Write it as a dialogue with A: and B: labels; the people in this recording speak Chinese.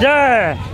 A: 耶！